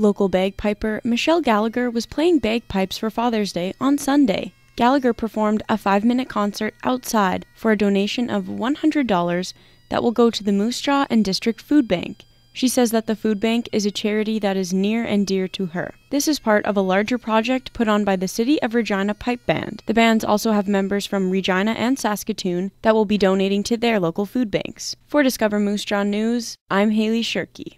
Local bagpiper Michelle Gallagher was playing bagpipes for Father's Day on Sunday. Gallagher performed a five minute concert outside for a donation of $100 that will go to the Moose Jaw and District Food Bank. She says that the food bank is a charity that is near and dear to her. This is part of a larger project put on by the City of Regina Pipe Band. The bands also have members from Regina and Saskatoon that will be donating to their local food banks. For Discover Moose Jaw News, I'm Haley Shirky.